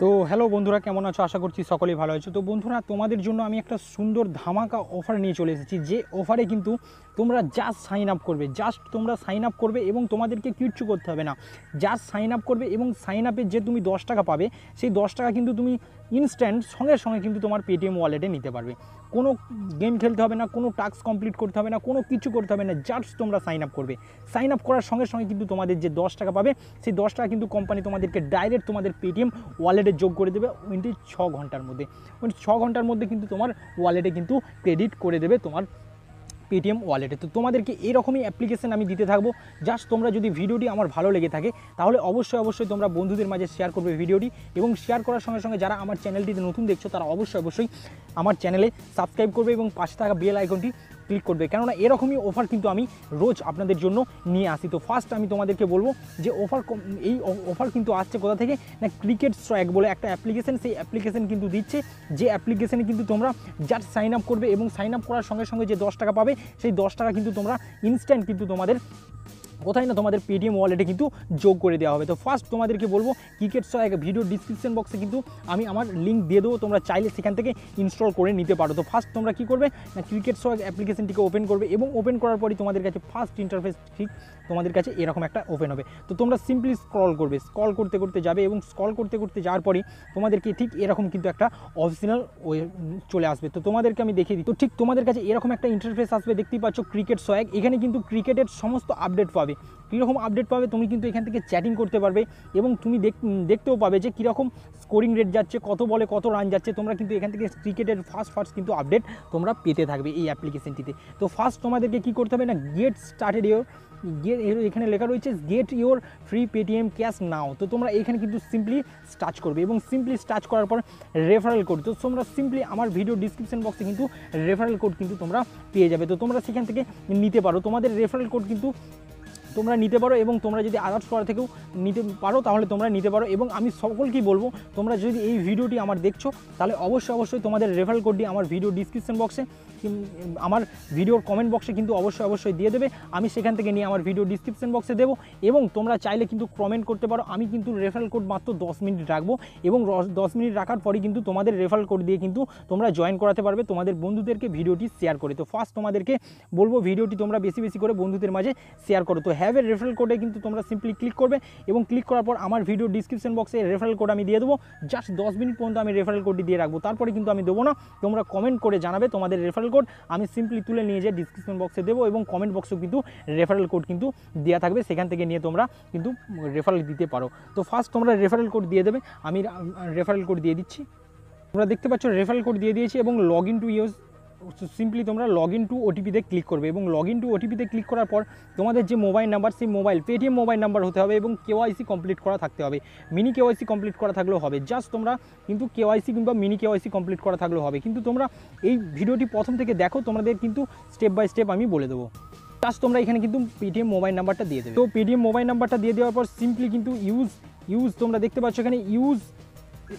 তো হ্যালো বন্ধুরা, কেমন আছো? আশা করছি সকলেই ভালো আছো। তো বন্ধুরা, তোমাদের জন্য আমি একটা সুন্দর ধামাকা অফার নিয়ে চলে এসেছি। যে অফারে কিন্তু তোমরা জাস্ট সাইন আপ করবে। জাস্ট তোমরা সাইন আপ করবে এবং তোমাদেরকে কিচ্ছু করতে হবে না। জাস্ট সাইন আপ করবে এবং সাইন আপে যে তুমি দশ টাকা পাবে, সেই দশ টাকা কিন্তু তুমি ইনস্ট্যান্ট সঙ্গে সঙ্গে কিন্তু তোমার পেটিএম ওয়ালেটে নিতে পারবে। কোনো গেম খেলতে হবে না, কোনো টাস্ক কমপ্লিট করতে হবে না, কোনো কিছু করতে হবে না জাস্ট তোমরা সাইন আপ করবে। সাইন আপ করার সঙ্গে সঙ্গে কিন্তু তোমাদের যে দশ টাকা পাবে, সেই দশ টাকা কিন্তু কোম্পানি তোমাদেরকে ডাইরেক্ট তোমাদের পেটিএম ওয়ালেটে যোগ করে দেবে উইনটি ছ ঘণ্টার মধ্যে। উইনটি ছ ঘণ্টার মধ্যে কিন্তু তোমার ওয়ালেটে কিন্তু ক্রেডিট করে দেবে তোমার পেটিএম ওয়ালেটে তো তোমাদেরকে এরকমই অ্যাপ্লিকেশান আমি দিতে থাকব। জাস্ট তোমরা যদি ভিডিওটি আমার ভালো লেগে থাকে, তাহলে অবশ্যই অবশ্যই তোমরা বন্ধুদের মাঝে শেয়ার করবে ভিডিওটি। এবং শেয়ার করার সঙ্গে সঙ্গে যারা আমার চ্যানেলটিতে নতুন দেখছ, তারা অবশ্যই অবশ্যই আমার চ্যানেলে সাবস্ক্রাইব করবে এবং পাশে থাকা বেল আইকনটি ক্লিক করবে। কেননা এরকমই অফার কিন্তু আমি রোজ আপনাদের জন্য নিয়ে আসি। তো ফার্স্ট আমি তোমাদেরকে বলব যে অফার এই অফার কিন্তু আসছে কোথা থেকে? না ক্রিকেট স্ট্রাইক বলে একটা অ্যাপ্লিকেশন সেই অ্যাপ্লিকেশন কিন্তু দিচ্ছে। যে অ্যাপ্লিকেশানে কিন্তু তোমরা জাস্ট সাইন আপ করবে এবং সাইন আপ করার সঙ্গে সঙ্গে যে দশ টাকা পাবে, সেই দশ টাকা কিন্তু তোমরা ইনস্ট্যান্ট কিন্তু তোমাদের কোথায় না তোমাদের পেটিএম ওয়ালেটে কিন্তু যোগ করে দেওয়া হবে। তো ফার্স্ট তোমাদেরকে বলব ক্রিকেট সহায়ক ভিডিও ডিসক্রিপশন বক্সে কিন্তু আমি আমার লিঙ্ক দিয়ে দেবো, তোমরা চাইলে সেখান থেকে ইনস্টল করে নিতে পারো। তো ফার্স্ট তোমরা কী করবে, না ক্রিকেট সহায়ক অ্যাপ্লিকেশনটিকে ওপেন করবে এবং ওপেন করার পরই তোমাদের কাছে ফার্স্ট ইন্টারফেস ঠিক তোমাদের কাছে এরকম একটা ওপেন হবে। তো তোমরা সিম্পলি স্ক্রল করবে স্ক্রল করতে করতে যাবে এবং স্ক্রল করতে করতে যাওয়ার পরই তোমাদেরকে ঠিক এরকম কিন্তু একটা ওয়ে চলে আসবে। তো তোমাদেরকে আমি দেখিয়ে দিই, তো ঠিক তোমাদের কাছে এরকম একটা ইন্টারফেস আসবে, দেখতেই পাচ্ছ ক্রিকেট সহায়ক এখানে কিন্তু ক্রিকেটের সমস্ত আপডেট পাবে। কীরকম আপডেট পাবে তুমি কিন্তু এখান থেকে চ্যাটিং করতে পারবে এবং তুমি দেখ- দেখতেও পাবে যে কীরকম স্কোরিং রেট যাচ্ছে, কত বলে কত রান যাচ্ছে। তোমরা কিন্তু এখান থেকে ক্রিকেটের ফার্স্ট ফার্স্ট কিন্তু আপডেট তোমরা পেতে থাকবে এই অ্যাপ্লিকেশনটিতে তো ফার্স্ট তোমাদেরকে কী করতে হবে না গেট স্টার্টেড ইয়োর গেট এখানে লেখা রয়েছে get your free Paytm cash now তো তোমরা এখানে কিন্তু সিম্পলি স্টার্চ করবে এবং সিম্পলি স্টার্চ করার পর রেফারেল কোড তো তোমরা সিম্পলি আমার ভিডিও ডিসক্রিপশন বক্সে কিন্তু রেফারেল কোড কিন্তু তোমরা পেয়ে যাবে। তো তোমরা সেখান থেকে নিতে পারো। তোমাদের রেফারেল কোড কিন্তু তোমরা নিতে পারো এবং তোমরা যদি আদার্স করা থেকেও নিতে পারো, তাহলে তোমরা নিতে পারো এবং আমি সকলকেই বলব, তোমরা যদি এই ভিডিওটি আমার দেখছ, তাহলে অবশ্যই অবশ্যই তোমাদের রেফারেল কোডটি আমার ভিডিও ডিসক্রিপশন বক্সে আমার ভিডিওর কমেন্ট বক্সে কিন্তু অবশ্যই অবশ্যই দিয়ে দেবে। আমি সেখান থেকে নিয়ে আমার ভিডিও ডিসক্রিপশন বক্সে দেবো এবং তোমরা চাইলে কিন্তু কমেন্ট করতে পারো। আমি কিন্তু রেফারেল কোড মাত্র দশ মিনিট রাখব এবং দশ মিনিট রাখার পরই কিন্তু তোমাদের রেফারেল কোড দিয়ে কিন্তু তোমরা জয়েন করাতে পারবে তোমাদের বন্ধুদেরকে ভিডিওটি শেয়ার করে। তো ফার্স্ট তোমাদেরকে বলব ভিডিওটি তোমরা বেশি বেশি করে বন্ধুদের মাঝে শেয়ার করো। তো হ্যাভ এর রেফারেল কোডে কিন্তু তোমরা সিম্পলি ক্লিক করবে এবং ক্লিক করার পর আমার ভিডিও ডিসক্রিপশন বক্সে রেফারেল কোড আমি দিয়ে দেবো। জাস্ট দশ মিনিট পর্যন্ত আমি রেফারেল কোডটি দিয়ে রাখব। তারপরে কিন্তু আমি দেবো না। তোমরা কমেন্ট করে জানাবে তোমাদের রেফারেল কোড আমি সিম্পলি তুলে নিয়ে যেয়ে ডিসক্রিপশন বক্সে দেবো এবং কমেন্ট বক্সেও কিন্তু রেফারেল কোড কিন্তু দেওয়া থাকবে। সেখান থেকে নিয়ে তোমরা কিন্তু রেফারেল দিতে পারো। তো ফার্স্ট তোমরা রেফারেল কোড দিয়ে দেবে। আমি রেফারেল কোড দিয়ে দিচ্ছি। তোমরা দেখতে পাচ্ছ রেফারেল কোড দিয়ে দিয়েছি এবং log in to use simply তোমরা লগ ইন টু ওটিপিতে ক্লিক করবে এবং লগ ইন টু ওটিপিতে ক্লিক করার পর তোমাদের যে মোবাইল নাম্বার সেই মোবাইল পেটিএম মোবাইল নাম্বার হতে হবে এবং কেওয়াইসি কমপ্লিট করা থাকতে হবে। মিনি কেওয়াইসি কমপ্লিট করা থাকলেও হবে। জাস্ট তোমরা কিন্তু কেওয়াইসি কিংবা মিনি কেওয়াইসি কমপ্লিট করা থাকলেও হবে। কিন্তু তোমরা এই ভিডিওটি প্রথম থেকে দেখো, তোমাদের কিন্তু স্টেপ বাই স্টেপ আমি বলে দেবো। জাস্ট তোমরা এখানে কিন্তু পেটিএম মোবাইল নাম্বারটা দিয়ে দেবে। তো পেটিএম মোবাইল নাম্বারটা দিয়ে দেওয়ার পর সিম্পলি কিন্তু ইউজ ইউজ তোমরা দেখতে পাচ্ছ এখানে ইউজ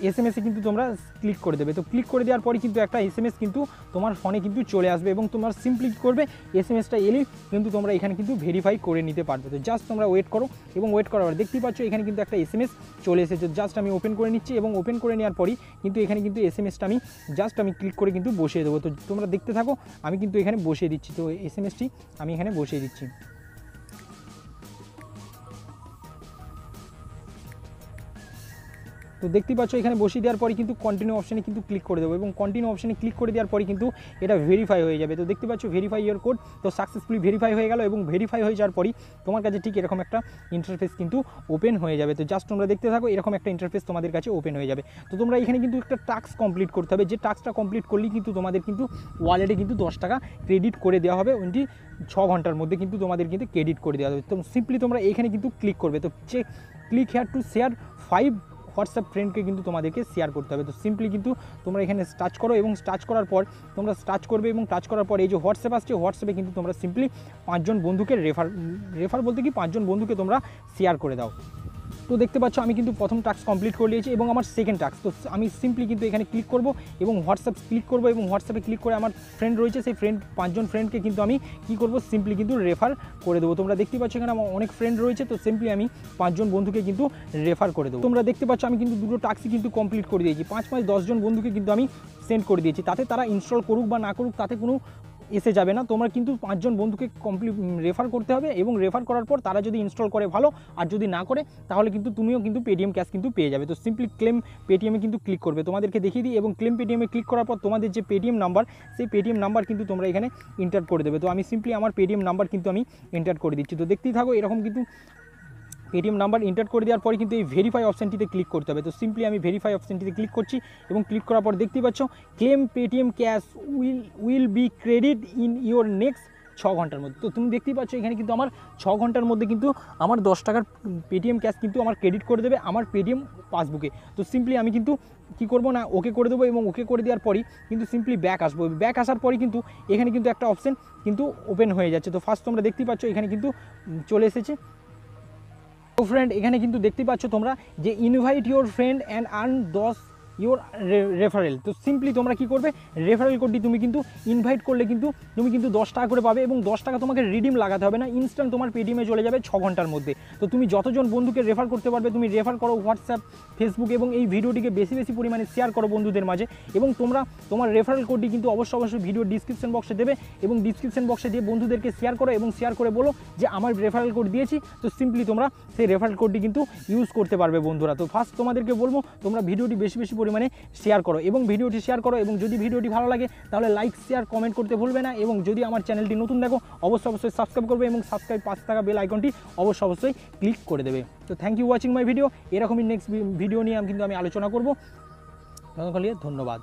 এস এম কিন্তু তোমরা ক্লিক করে দেবে। তো ক্লিক করে দেওয়ার পরে কিন্তু একটা এস কিন্তু তোমার ফোনে কিন্তু চলে আসবে এবং তোমার সিম্পলি করবে এস এম এসটা এলেই কিন্তু তোমরা এখানে কিন্তু ভেরিফাই করে নিতে পারবে। তো জাস্ট তোমরা ওয়েট করো এবং ওয়েট করার পর দেখতেই পাচ্ছ এখানে কিন্তু একটা এস এম এস চলে এসেছে। জাস্ট আমি ওপেন করে নিচ্ছি এবং ওপেন করে নেওয়ার পরই কিন্তু এখানে কিন্তু এস এম এসটা আমি জাস্ট আমি ক্লিক করে কিন্তু বসিয়ে দেবো। তো তোমরা দেখতে থাকো, আমি কিন্তু এখানে বসিয়ে দিচ্ছি। তো এস এম এসটি আমি এখানে বসিয়ে দিচ্ছি। তো দেখতেই পাচ্ছ, এখানে বসিয়ে দেওয়ার পরে কিন্তু কন্টিনিউ অপশানে কিন্তু ক্লিক করে দেবো এবং কন্টিনিউ অপশানে ক্লিক করে দেওয়ার পরে কিন্তু এটা ভেরিফাই হয়ে যাবে। তো দেখতে পাচ্ছ ভেরিফাই ইয়ার কোড তো সাকসেসফুলি ভেরিফাই হয়ে গেল এবং ভেরিফাই হয়ে যাওয়ার পরই তোমার কাছে ঠিক এরকম একটা ইন্টারফেস কিন্তু ওপেন হয়ে যাবে। তো জাস্ট তোমরা দেখতে থাকো, এরকম একটা ইন্টারফেস তোমাদের কাছে ওপেন হয়ে যাবে। তো তোমরা এখানে কিন্তু একটা টাস্ক কমপ্লিট করতে হবে। যে টাস্কটা কমপ্লিট করলেই কিন্তু তোমাদের কিন্তু ওয়ালেটে কিন্তু দশ টাকা ক্রেডিট করে দেওয়া হবে। ওইটি ছ ঘণ্টার মধ্যে কিন্তু তোমাদের কিন্তু ক্রেডিট করে দেওয়া হবে। তো সিম্পলি তোমরা এখানে কিন্তু ক্লিক করবে। তো যে click here to share five WhatsApp ফ্রেন্ডকে কিন্তু তোমাদেরকে শেয়ার করতে হবে। তো সিম্পলি কিন্তু তোমরা এখানে টাচ করো এবং টাচ করার পর তোমরা টাচ করবে এবং টাচ করার পর এই যে হোয়াটসঅ্যাপ আসছে, হোয়াটসঅ্যাপে কিন্তু তোমরা সিম্পলি পাঁচজন বন্ধুকে রেফার রেফার বলতে কি পাঁচজন বন্ধুকে তোমরা শেয়ার করে দাও। তো দেখতে পাচ্ছ, আমি কিন্তু প্রথম টাস্ক কমপ্লিট করে নিয়েছি এবং আমার সেকেন্ড টাস্ক তো আমি সিম্পলি কিন্তু এখানে ক্লিক করব এবং হোয়াটসঅ্যাপ ক্লিক করব এবং হোয়াটসঅ্যাপে ক্লিক করে আমার ফ্রেন্ড রয়েছে, সেই ফ্রেন্ড পাঁচজন ফ্রেন্ডকে কিন্তু আমি কি করব? সিম্পলি কিন্তু রেফার করে দেবো। তোমরা দেখতে পাচ্ছ এখানে আমার অনেক ফ্রেন্ড রয়েছে, তো সিম্পলি আমি পাঁচজন বন্ধুকে কিন্তু রেফার করে দেবো। তোমরা দেখতে পাচ্ছ, আমি কিন্তু দুটো টাস্কই কিন্তু কমপ্লিট করে দিয়েছি। পাঁচ পাঁচ দশজন বন্ধুকে কিন্তু আমি সেন্ড করে দিয়েছি। তাতে তারা ইনস্টল করুক বা না করুক, তাতে কোনো এসে যাবে না। তোমার কিন্তু পাঁচজন বন্ধুকে কমপ্লিট রেফার করতে হবে এবং রেফার করার পর তারা যদি ইনস্টল করে ভালো আর যদি না করে, তাহলে কিন্তু তুমিও কিন্তু পেটিএম ক্যাশ কিন্তু পেয়ে যাবে। তো সিম্পলি ক্লেম পেটিএমে কিন্তু ক্লিক করবে। তোমাদেরকে দেখিয়ে দিই এবং ক্লেম পেটিএমে ক্লিক করার পর তোমাদের যে পেটিএম নাম্বার সেই পেটিএম নাম্বার কিন্তু তোমরা এখানে এন্টার করে দেবে। তো আমি সিম্পলি আমার পেটিএম নাম্বার কিন্তু আমি এন্টার করে দিচ্ছি। তো দেখতেই থাকো, এরকম কিন্তু পেটিএম নাম্বার এন্টার করে দেওয়ার পরে কিন্তু এই ভেরিফাই অপশানটিতে ক্লিক করতে হবে। তো সিম্পলি আমি ভেরিফাই অপশানটিতে ক্লিক করছি এবং ক্লিক করার পর দেখতেই পাচ্ছ claim Paytm cash will will be credit in your next ছ ঘণ্টার মধ্যে। তো তুমি দেখতেই পাচ্ছ, এখানে কিন্তু আমার ছ ঘণ্টার মধ্যে কিন্তু আমার দশ টাকার পেটিএম ক্যাশ কিন্তু আমার ক্রেডিট করে দেবে আমার পেটিএম পাসবুকে তো সিম্পলি আমি কিন্তু কী করব না, ওকে করে দেবো এবং ওকে করে দেওয়ার পরই কিন্তু সিম্পলি ব্যাক আসব। ব্যাক আসার পরই কিন্তু এখানে কিন্তু একটা অপশান কিন্তু ওপেন হয়ে যাচ্ছে। তো ফার্স্ট তোমরা দেখতেই পাচ্ছ, এখানে কিন্তু চলে এসেছে। ফ্রেন্ড এখানে কিন্তু দেখতে পাচ্ছ তোমরা যে invite your friend and earn দশ ইউর রেফারেল তো সিম্পলি তোমরা কি করবে? রেফারেল কোডটি তুমি কিন্তু ইনভাইট করলে কিন্তু তুমি কিন্তু দশ টাকা করে পাবে এবং দশ টাকা তোমাকে রিডিম লাগাতে হবে না। ইনস্ট্যান্ট তোমার পেটিএমে চলে যাবে ছ ঘণ্টার মধ্যে। তো তুমি যতজন বন্ধুকে রেফার করতে পারবে, তুমি রেফার করো হোয়াটসঅ্যাপ ফেসবুক এবং এই ভিডিওটিকে বেশি বেশি পরিমাণে শেয়ার করো বন্ধুদের মাঝে এবং তোমরা তোমার রেফারেল কোডটি কিন্তু অবশ্যই অবশ্যই ভিডিও ডিসক্রিপশন বক্সে দেবে এবং ডিসক্রিপশন বক্সে দিয়ে বন্ধুদেরকে শেয়ার করো এবং শেয়ার করে বলো যে আমার রেফারেল কোড দিয়েছি। তো সিম্পলি তোমরা সেই রেফারেল কোডটি কিন্তু ইউজ করতে পারবে বন্ধুরা। তো ফার্স্ট তোমাদেরকে বলব, তোমরা ভিডিওটি বেশি বেশি পরিমাণে শেয়ার করো এবং ভিডিওটি শেয়ার করো এবং যদি ভিডিওটি ভালো লাগে, তাহলে লাইক শেয়ার কমেন্ট করতে ভুলবে না এবং যদি আমার চ্যানেলটি নতুন দেখো, অবশ্যই অবশ্যই সাবস্ক্রাইব করবে এবং সাবস্ক্রাইব পাঁচ টাকা বেল আইকনটি অবশ্যই অবশ্যই ক্লিক করে দেবে। তো thank you watching my video এরকমই নেক্সট ভিডিও নিয়ে আমি কিন্তু আমি আলোচনা করব। ধন্যবাদ।